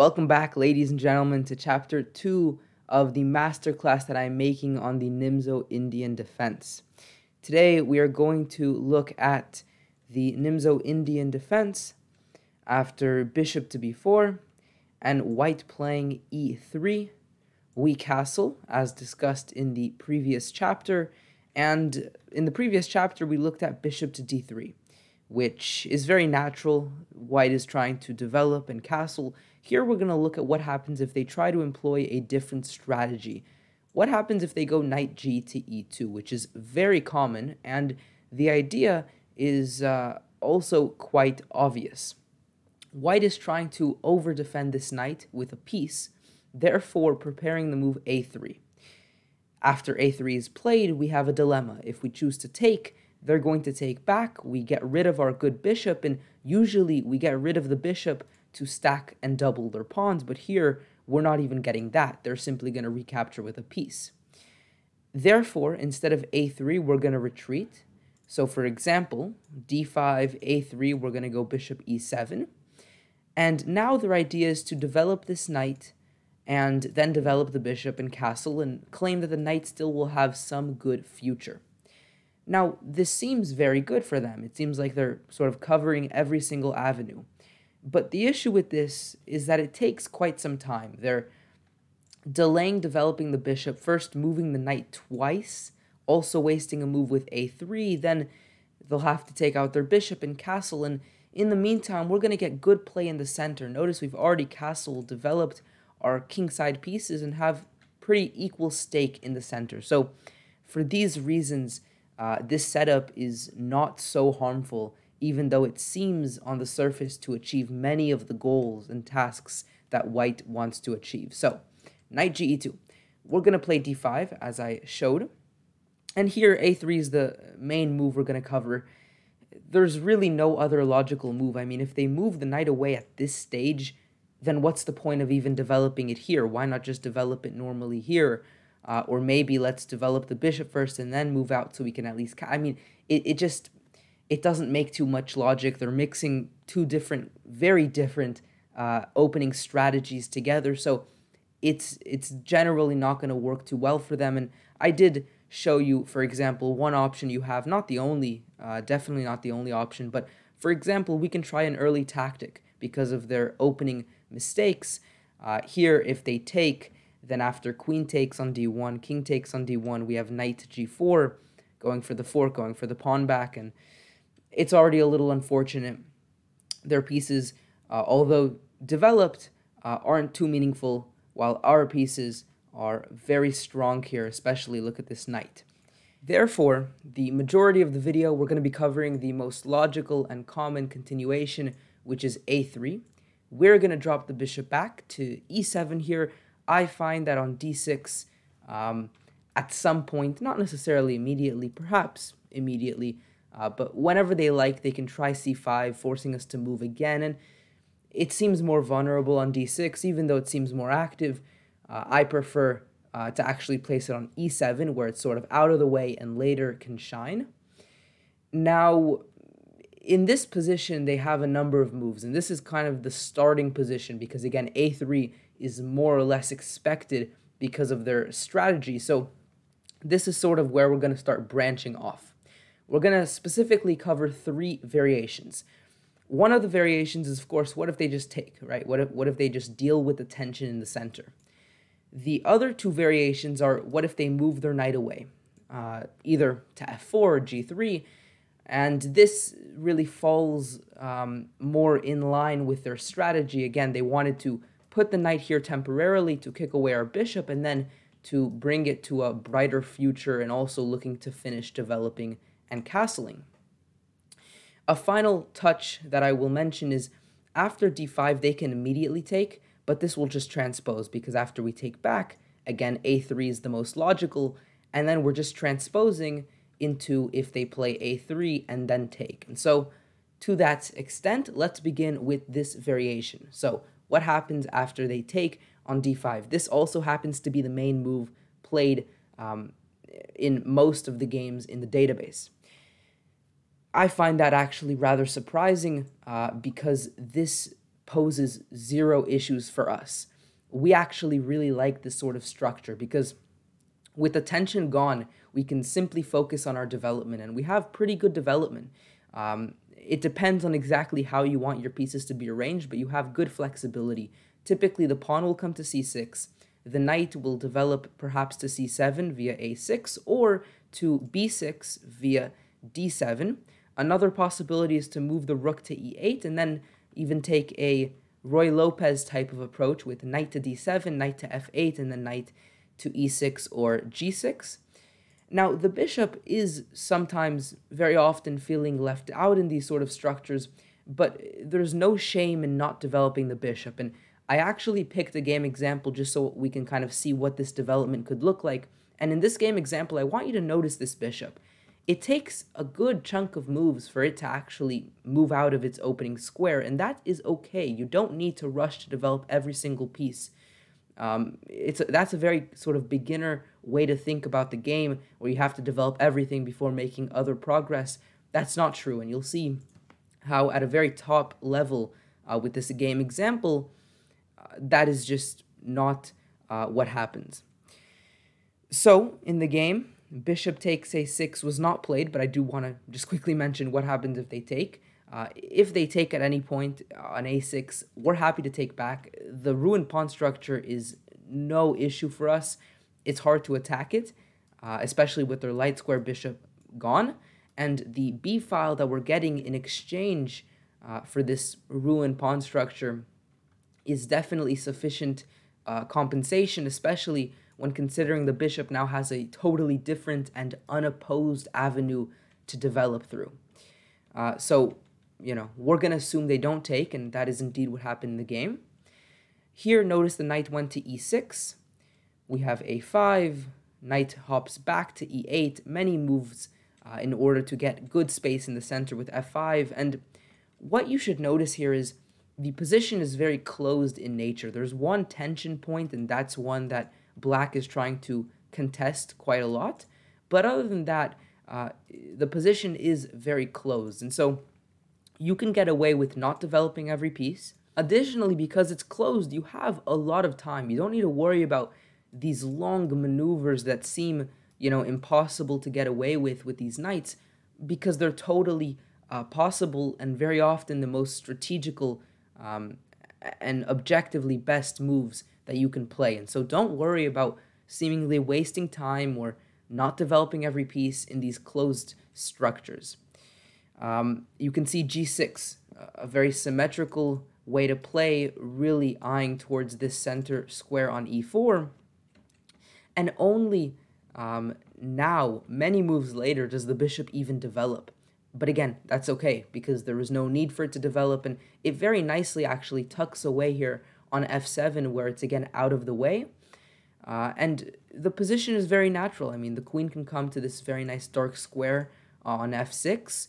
Welcome back, ladies and gentlemen, to chapter 2 of the masterclass that I'm making on the Nimzo Indian defense. Today, we are going to look at the Nimzo Indian defense after bishop to b4 and white playing e3, we castle, as discussed in the previous chapter. And in the previous chapter, we looked at bishop to d3, which is very natural. White is trying to develop and castle. Here, we're going to look at what happens if they try to employ a different strategy. What happens if they go knight g to e2, which is very common, and the idea is uh, also quite obvious. White is trying to over defend this knight with a piece, therefore preparing the move a3. After a3 is played, we have a dilemma. If we choose to take, they're going to take back. We get rid of our good bishop, and usually we get rid of the bishop to stack and double their pawns, but here we're not even getting that. They're simply going to recapture with a piece. Therefore, instead of a3, we're going to retreat. So for example, d5, a3, we're going to go bishop e7. And now their idea is to develop this knight and then develop the bishop and castle and claim that the knight still will have some good future. Now, this seems very good for them. It seems like they're sort of covering every single avenue. But the issue with this is that it takes quite some time. They're delaying developing the bishop, first moving the knight twice, also wasting a move with a3, then they'll have to take out their bishop and castle, and in the meantime, we're going to get good play in the center. Notice we've already castle developed our kingside pieces and have pretty equal stake in the center. So for these reasons, uh, this setup is not so harmful, even though it seems on the surface to achieve many of the goals and tasks that white wants to achieve. So knight ge2. We're going to play d5, as I showed. And here, a3 is the main move we're going to cover there's really no other logical move. I mean, if they move the knight away at this stage, then what's the point of even developing it here? Why not just develop it normally here? Uh, or maybe let's develop the bishop first and then move out so we can at least. I mean, it, it just it doesn't make too much logic. They're mixing two different, very different uh, opening strategies together, so it's it's generally not going to work too well for them. And I did show you, for example, one option you have, not the only, uh, definitely not the only option, but for example, we can try an early tactic because of their opening mistakes. Uh, here, if they take, then after queen takes on d1, king takes on d1, we have knight g4, going for the fork, going for the pawn back, and it's already a little unfortunate. Their pieces, uh, although developed, uh, aren't too meaningful, while our pieces are very strong here, especially look at this knight. Therefore, the majority of the video, we're going to be covering the most logical and common continuation, which is a3. We're going to drop the bishop back to e7 here. I find that on d6, um, at some point, not necessarily immediately, perhaps immediately, uh, but whenever they like, they can try c5, forcing us to move again. And it seems more vulnerable on d6, even though it seems more active. Uh, I prefer uh, to actually place it on e7 where it's sort of out of the way and later can shine. Now, in this position, they have a number of moves, and this is kind of the starting position because, again, a3 is more or less expected because of their strategy. So, this is sort of where we're going to start branching off. We're going to specifically cover three variations. One of the variations is, of course, what if they just take, right? What if, what if they just deal with the tension in the center? The other two variations are what if they move their knight away, uh, either to f4 or g3, and this really falls um, more in line with their strategy. Again, they wanted to put the knight here temporarily to kick away our bishop and then to bring it to a brighter future and also looking to finish developing and castling. A final touch that I will mention is after d5, they can immediately take, but this will just transpose because after we take back, again, a3 is the most logical, and then we're just transposing into if they play a3 and then take. And so to that extent, let's begin with this variation. So what happens after they take on d5? This also happens to be the main move played um, in most of the games in the database. I find that actually rather surprising uh, because this poses zero issues for us. We actually really like this sort of structure because with attention gone, we can simply focus on our development, and we have pretty good development. Um, it depends on exactly how you want your pieces to be arranged, but you have good flexibility. Typically, the pawn will come to c6, the knight will develop perhaps to c7 via a6 or to b6 via d7. Another possibility is to move the rook to e8 and then even take a Ruy Lopez type of approach with knight to d7, knight to f8, and then knight to e6 or g6. Now, the bishop is sometimes very often feeling left out in these sort of structures, but there's no shame in not developing the bishop. And I actually picked a game example just so we can kind of see what this development could look like. And in this game example, I want you to notice this bishop. It takes a good chunk of moves for it to actually move out of its opening square, and that is okay. You don't need to rush to develop every single piece. Um, it's a, that's a very sort of beginner way to think about the game, where you have to develop everything before making other progress. That's not true, and you'll see how at a very top level uh, with this game example, uh, that is just not uh, what happens. So in the game, bishop takes a6 was not played, but I do want to just quickly mention what happens if they take. Uh, if they take at any point on a6, we're happy to take back. The ruined pawn structure is no issue for us. It's hard to attack it, uh, especially with their light square bishop gone. And the b file that we're getting in exchange uh, for this ruined pawn structure is definitely sufficient uh, compensation, especially when considering the bishop now has a totally different and unopposed avenue to develop through. Uh, so you know, we're going to assume they don't take, and that is indeed what happened in the game. Here, notice the knight went to e6. We have a5. Knight hops back to e8. Many moves uh, in order to get good space in the center with f5. And what you should notice here is the position is very closed in nature. There's one tension point, and that's one that black is trying to contest quite a lot. But other than that, uh, the position is very closed. And so you can get away with not developing every piece. Additionally, because it's closed, you have a lot of time. You don't need to worry about these long maneuvers that seem, you know, impossible to get away with with these knights because they're totally uh, possible and very often the most strategical um, and objectively best moves that you can play. And so don't worry about seemingly wasting time or not developing every piece in these closed structures. Um, you can see g6, a very symmetrical way to play, really eyeing towards this center square on e4. And only um, now, many moves later, does the bishop even develop. But again, that's okay because there is no need for it to develop, and it very nicely actually tucks away here on f7 where it's again out of the way. Uh, and the position is very natural. I mean, the queen can come to this very nice dark square on f6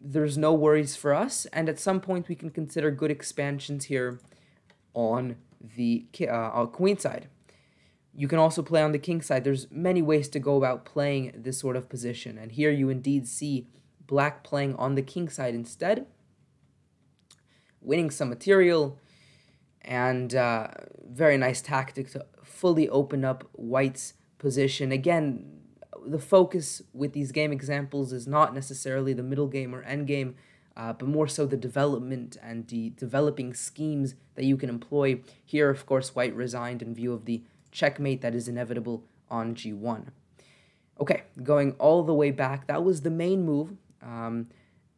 there's no worries for us. And at some point, we can consider good expansions here on the uh, queen side. You can also play on the king side. There's many ways to go about playing this sort of position. And here you indeed see black playing on the king side instead, winning some material, and uh, very nice tactic to fully open up white's position. Again, the focus with these game examples is not necessarily the middle game or end game, uh, but more so the development and the developing schemes that you can employ. Here, of course, White resigned in view of the checkmate that is inevitable on g1. Okay, going all the way back, that was the main move, um,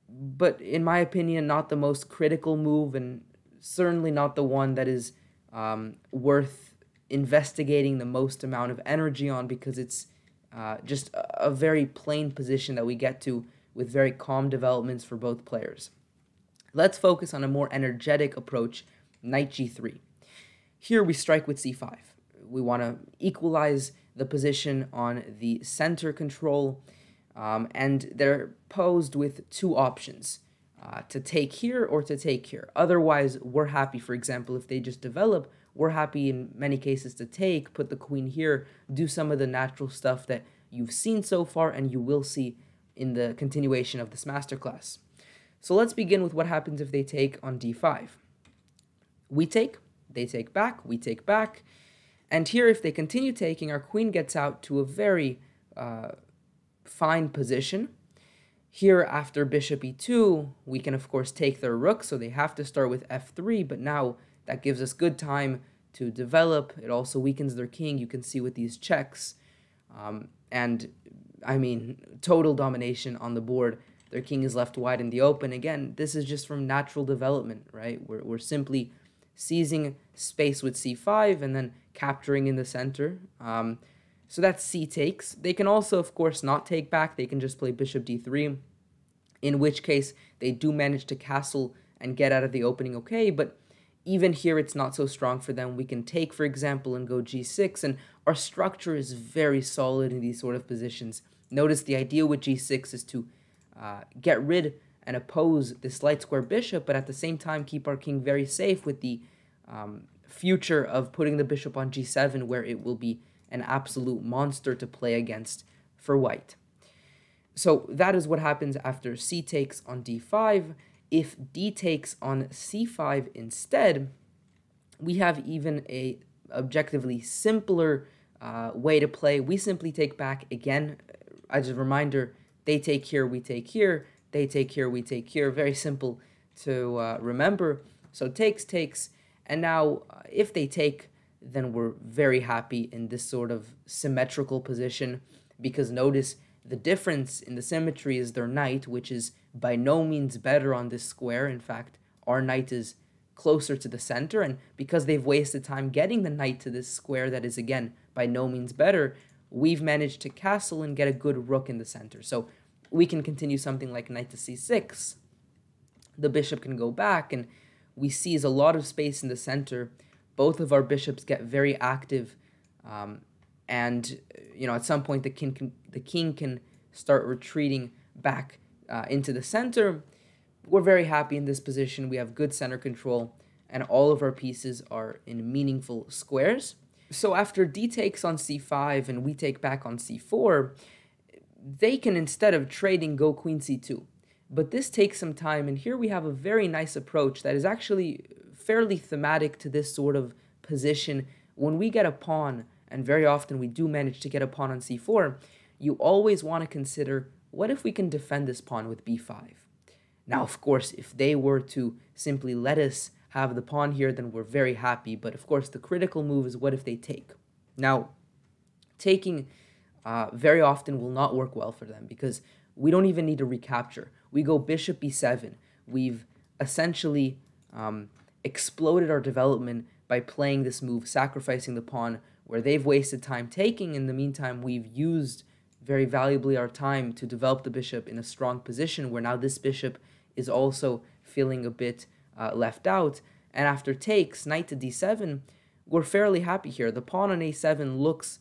but in my opinion, not the most critical move, and certainly not the one that is um, worth investigating the most amount of energy on because it's uh, just a, very plain position that we get to with very calm developments for both players. Let's focus on a more energetic approach, knight g3. Here we strike with c5. We want to equalize the position on the center control, um, and they're posed with two options. Uh, to take here or to take here. Otherwise, we're happy, for example, if they just develop we're happy in many cases to take, put the queen here, do some of the natural stuff that you've seen so far and you will see in the continuation of this masterclass. So let's begin with what happens if they take on d5. We take, they take back, we take back. And here, if they continue taking, our queen gets out to a very uh, fine position. Here, after bishop e2, we can, of course, take their rook, so they have to start with f3, but now that gives us good time to develop. It also weakens their king, you can see with these checks. Um, and, I mean, total domination on the board. Their king is left wide in the open. Again, this is just from natural development, right? We're, we're simply seizing space with c5 and then capturing in the center. Um, so that's c takes. They can also, of course, not take back. They can just play bishop d3, in which case they do manage to castle and get out of the opening okay, but even here it's not so strong for them. We can take, for example, and go g6, and our structure is very solid in these sort of positions. Notice the idea with g6 is to uh, get rid and oppose this light square bishop, but at the same time keep our king very safe with the um, future of putting the bishop on g7 where it will be an absolute monster to play against for white. So that is what happens after c takes on d5. If d takes on c5 instead, we have even a objectively simpler uh, way to play. We simply take back again. As a reminder, they take here, we take here. They take here, we take here. Very simple to uh, remember. So takes, takes. And now uh, if they take, then we're very happy in this sort of symmetrical position because notice the difference in the symmetry is their knight, which is by no means better on this square. In fact, our knight is closer to the center, and because they've wasted time getting the knight to this square that is, again, by no means better, we've managed to castle and get a good rook in the center. So we can continue something like knight to c6. The bishop can go back, and we seize a lot of space in the center both of our bishops get very active, um, and you know at some point the king can the king can start retreating back uh, into the center. We're very happy in this position. We have good center control, and all of our pieces are in meaningful squares. So after d takes on c5 and we take back on c4, they can instead of trading go queen c2. But this takes some time, and here we have a very nice approach that is actually fairly thematic to this sort of position. When we get a pawn, and very often we do manage to get a pawn on c4, you always want to consider what if we can defend this pawn with b5? Now, of course, if they were to simply let us have the pawn here, then we're very happy. But of course, the critical move is what if they take? Now, taking uh, very often will not work well for them because we don't even need to recapture. We go bishop b7. We've essentially um, exploded our development by playing this move, sacrificing the pawn, where they've wasted time taking. In the meantime, we've used very valuably our time to develop the bishop in a strong position, where now this bishop is also feeling a bit uh, left out. And after takes, knight to d7, we're fairly happy here. The pawn on a7 looks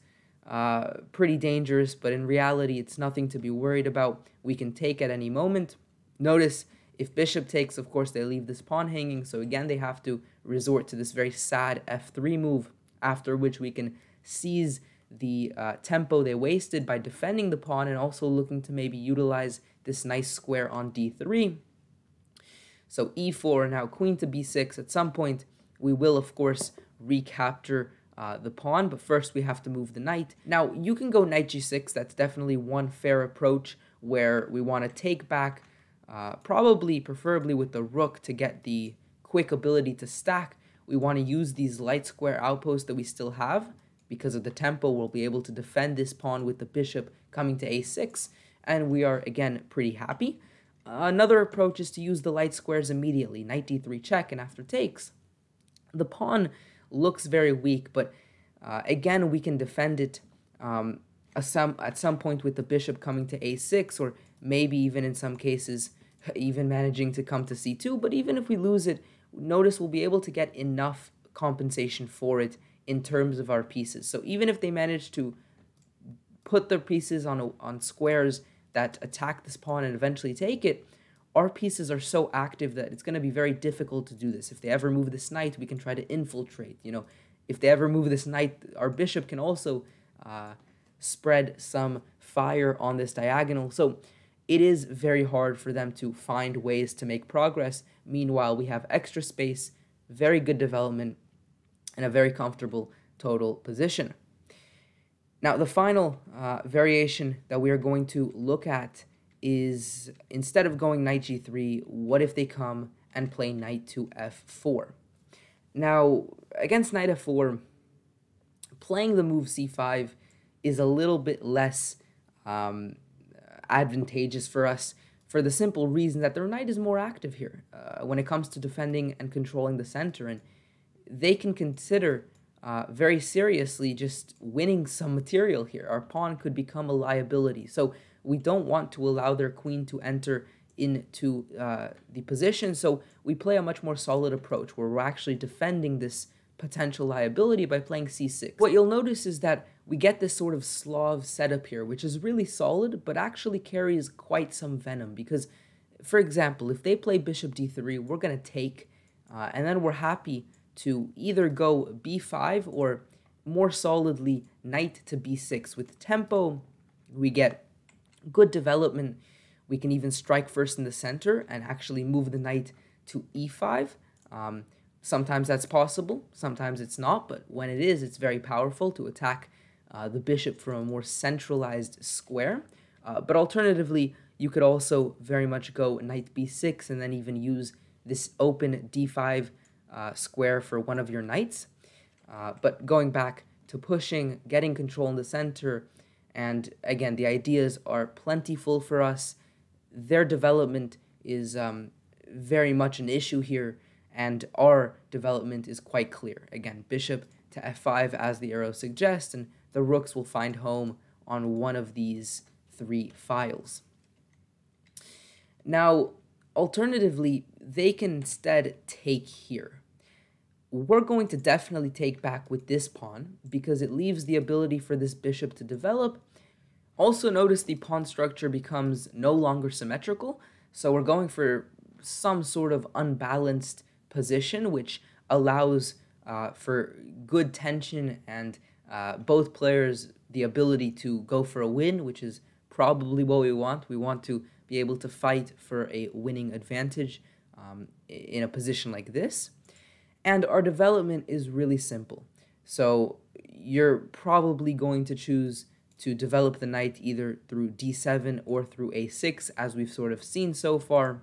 uh, pretty dangerous, but in reality, it's nothing to be worried about. We can take at any moment. Notice if bishop takes, of course, they leave this pawn hanging. So again, they have to resort to this very sad f3 move, after which we can seize the uh, tempo they wasted by defending the pawn and also looking to maybe utilize this nice square on d3. So e4, now queen to b6. At some point, we will, of course, recapture uh, the pawn, but first we have to move the knight. Now, you can go knight g6. That's definitely one fair approach where we want to take back uh, probably, preferably with the rook to get the quick ability to stack. We want to use these light square outposts that we still have. Because of the tempo, we'll be able to defend this pawn with the bishop coming to a6. And we are, again, pretty happy. Another approach is to use the light squares immediately. Knight d3 check, and after takes, the pawn looks very weak, but uh, again, we can defend it um, some, at some point with the bishop coming to a6, or maybe even in some cases even managing to come to c2. But even if we lose it, notice we'll be able to get enough compensation for it in terms of our pieces. So even if they manage to put their pieces on, a, on squares that attack this pawn and eventually take it, our pieces are so active that it's going to be very difficult to do this. If they ever move this knight, we can try to infiltrate. You know, if they ever move this knight, our bishop can also uh, spread some fire on this diagonal. So it is very hard for them to find ways to make progress. Meanwhile, we have extra space, very good development and a very comfortable total position. Now, the final uh, variation that we are going to look at is instead of going knight g3, what if they come and play knight to f4? Now, against knight f4, playing the move c5 is a little bit less um, advantageous for us for the simple reason that their knight is more active here uh, when it comes to defending and controlling the center. And they can consider uh, very seriously just winning some material here. Our pawn could become a liability. So we don't want to allow their queen to enter into uh, the position. So we play a much more solid approach where we're actually defending this potential liability by playing c6. What you'll notice is that we get this sort of Slav setup here, which is really solid, but actually carries quite some venom because, for example, if they play bishop d3, we're going to take, uh, and then we're happy to either go b5 or more solidly knight to b6. With tempo, we get good development. We can even strike first in the center and actually move the knight to e5. Um, Sometimes that's possible, sometimes it's not, but when it is, it's very powerful to attack the bishop from a more centralized square. Uh, but alternatively, you could also very much go knight b6 and then even use this open d5 uh, square for one of your knights. Uh, but going back to pushing, getting control in the center, and again, the ideas are plentiful for us. Their development is um, very much an issue here and our development is quite clear. Again, bishop to f5 as the arrow suggests, and the rooks will find home on one of these three files. Now, alternatively, they can instead take here. We're going to definitely take back with this pawn because it leaves the ability for this bishop to develop. Also notice the pawn structure becomes no longer symmetrical, so we're going for some sort of unbalanced position, which allows uh, for good tension and uh, both players the ability to go for a win, which is probably what we want. We want to be able to fight for a winning advantage um, in a position like this. And our development is really simple. So you're probably going to choose to develop the knight either through d7 or through a6, as we've sort of seen so far.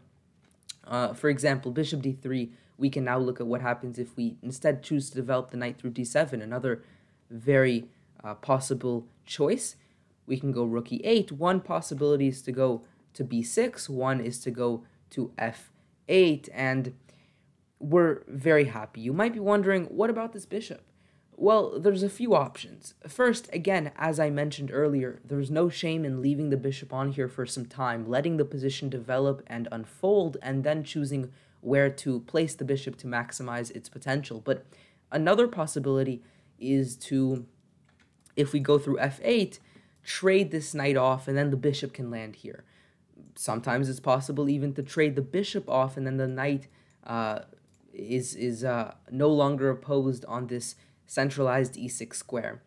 Uh, for example, bishop d3 we can now look at what happens if we instead choose to develop the knight through d7, another very uh, possible choice. We can go rook e8. One possibility is to go to b6, one is to go to f8, and we're very happy. You might be wondering, what about this bishop? Well, there's a few options. First, again, as I mentioned earlier, there's no shame in leaving the bishop on here for some time, letting the position develop and unfold, and then choosing where to place the bishop to maximize its potential. But another possibility is to, if we go through f8, trade this knight off and then the bishop can land here. Sometimes it's possible even to trade the bishop off and then the knight uh, is, is uh, no longer opposed on this centralized e6 square.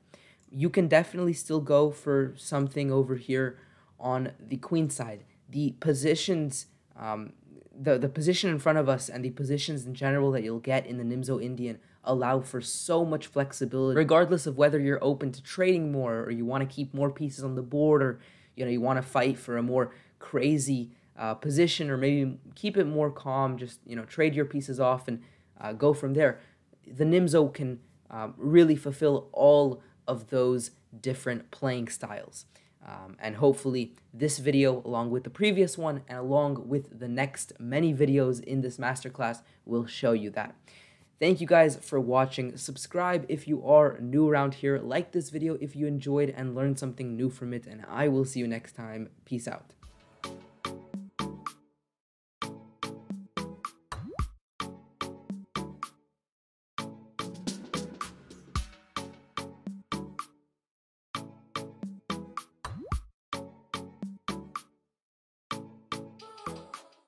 You can definitely still go for something over here on the queen side. The positions um, the, the position in front of us and the positions in general that you'll get in the Nimzo Indian allow for so much flexibility, regardless of whether you're open to trading more or you want to keep more pieces on the board or you know you want to fight for a more crazy uh, position or maybe keep it more calm, just you know trade your pieces off and uh, go from there. The Nimzo can um, really fulfill all of those different playing styles. Um, and hopefully this video along with the previous one and along with the next many videos in this masterclass will show you that. Thank you guys for watching. Subscribe if you are new around here. Like this video if you enjoyed and learned something new from it. And I will see you next time. Peace out.